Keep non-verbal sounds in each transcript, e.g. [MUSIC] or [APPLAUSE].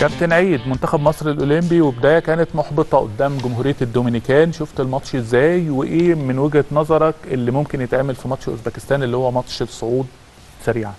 كابتن عيد منتخب مصر الأولمبي وبداية كانت محبطة قدام جمهورية الدومينيكان. شفت الماتش إزاي؟ وإيه من وجهة نظرك اللي ممكن يتعمل في ماتش أوزبكستان اللي هو ماتش الصعود سريعا؟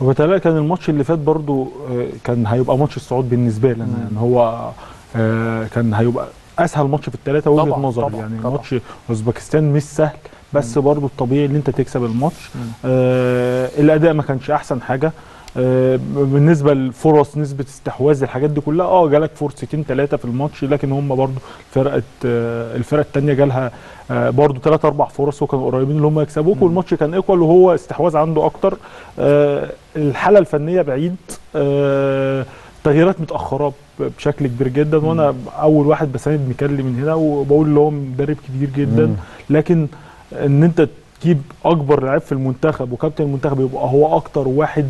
تقريبا كان الماتش اللي فات برضو آه، كان هيبقى ماتش الصعود بالنسبة لي أنا يعني هو آه، كان هيبقى أسهل ماتش في الثلاثه وجهة نظري. طبعاً، يعني طبعاً. ماتش أوزبكستان مش سهل بس برضو الطبيعي إن أنت تكسب الماتش. آه الأداء ما كانش أحسن حاجة. بالنسبة للفرص نسبة استحواذ الحاجات دي كلها آه جالك فرصتين ثلاثة في الماتش لكن هم برضو فرقه آه الفرقة الثانية جالها آه برضو ثلاث أربع فرص وكانوا قريبين إن هم يكسبوك والماتش كان equal وهو استحواذ عنده أكتر. آه الحالة الفنية بعيد آه تغييرات متأخرة بشكل كبير جدا وأنا أول واحد بساند ميكالي من هنا وبقول اللي هو مدرب كبير جدا. لكن إن أنت تجيب أكبر لعيب في المنتخب وكابتن المنتخب يبقى هو أكتر واحد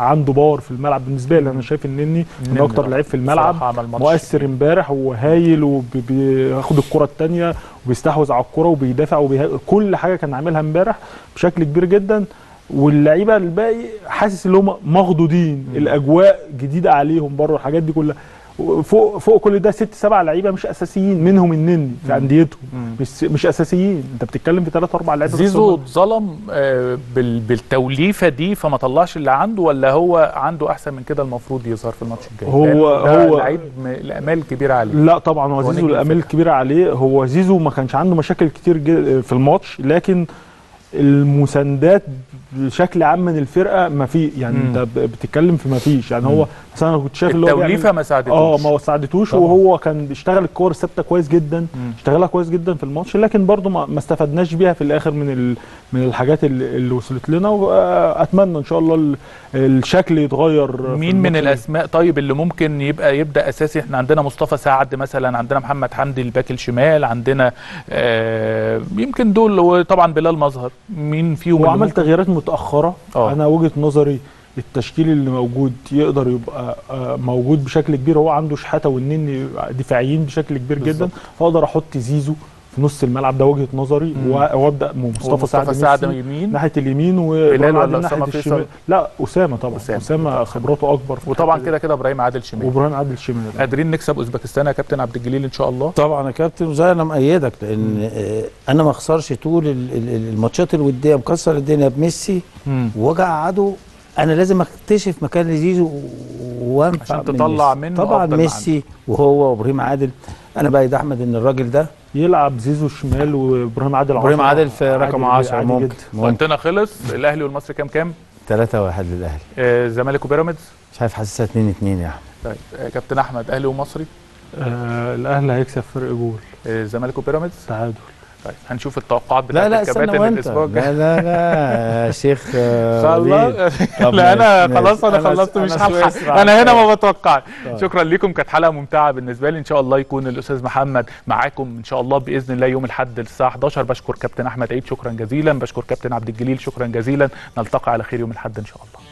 عنده باور في الملعب. بالنسبة لي أنا شايف إن إني من أكتر. لعيب في الملعب مؤثر إمبارح وهايل وبياخد الكرة الثانية وبيستحوذ على الكرة وبيدافع وبيه... كل حاجة كان عاملها إمبارح بشكل كبير جدا. واللعيبة الباقي حاسس إن هم مخضوضين الأجواء جديدة عليهم بره الحاجات دي كلها. فوق فوق كل ده ست سبع لعيبة مش أساسيين منهم النني في انديتهم. مش مش أساسيين. أنت بتتكلم في ثلاث أربع لعيبة زيزو اتظلم آه، بال- بالتوليفة دي فما طلعش اللي عنده ولا هو عنده أحسن من كده المفروض يظهر في الماتش الجاي؟ هو- هو- لعيب الامال كبيره عليه. لا طبعا هو زيزو الامال. الكبيره عليه. هو زيزو ما كانش عنده مشاكل كتير في الماتش لكن المساندات بشكل عام من الفرقة ما في يعني مم. انت بتتكلم في ما فيش يعني هو مثلا أنا كنت شايف اللي هو التوليفة ما ساعدتوش آه ما ساعدتوش. وهو كان بيشتغل الكور الثابتة كويس جدا مم. اشتغلها كويس جدا في الماتش لكن برضو ما, استفدناش بيها في الآخر من ال... من الحاجات اللي, اللي وصلت لنا واتمنى إن شاء الله ال... الشكل يتغير مين من. الأسماء طيب اللي ممكن يبقى يبدأ أساسي إحنا عندنا مصطفى سعد مثلا عندنا محمد حمدي الباك الشمال عندنا آه يمكن دول وطبعا بلال مظهر. مين فيهم هو اللي عمل ممكن- تغييرات متأخرة. آه. أنا وجهة نظري التشكيل اللي موجود يقدر يبقى آه، موجود بشكل كبير. هو عنده شحاتة والنني دفاعيين بشكل كبير جدا. بالظبط. فأقدر أحط زيزو في نص الملعب ده وجهة نظري. وابدأ مصطفى سعد سعد يمين ناحية اليمين بلال وإبراهيم ولا أسامة فيصل؟ لا أسامة طبعا. أسامة. أسامة, خبراته أكبر وطبعا كده كده إبراهيم عادل. شمال. وإبراهيم عادل شمال. قادرين نكسب أوزبكستان يا كابتن عبد الجليل إن شاء الله؟ طبعا يا كابتن وزي أنا مأيدك لأن آه، أنا ما أخسرش طول ال- ال- الماتشات الودية مكسر الدنيا بميسي. وأجي أقعده أنا لازم أكتشف مكان لزيزو وأنفع عشان تطلع. منه طبعا ميسي وهو وإبراهيم عادل. أنا بايد أحمد إن الراجل ده يلعب زيزو شمال وابراهيم عادل إبراهيم. عادل في رقم عادي- 10 عادي ممكن. وقتنا خلص. الأهلي والمصري كام كام؟ 3 1 للأهلي. آه، الزمالك وبيراميدز؟ مش عارف حاسسها 2 2 يا احمد طيب آه، كابتن أحمد أهلي ومصري؟ آه الأهلي هيكسب فرق جول. آه، الزمالك وبيراميدز؟ تعادل. طيب هنشوف التوقعات بتاعت الكباتن الأسبوع الجاي. لا لا لا يا شيخ [LAUGHS] آه،. خلاص [LAUGHS] لا أنا خلاص أنا. خلصت مش هلحق أنا هنا. ما بتوقعش. طيب. شكرا لكم كانت حلقة ممتعة بالنسبة لي. إن شاء الله يكون الأستاذ محمد معاكم إن شاء الله بإذن الله يوم الأحد الساعة 11 بشكر كابتن أحمد عيد شكرا جزيلا. بشكر كابتن عبد الجليل شكرا جزيلا. نلتقي على خير يوم الأحد إن شاء الله.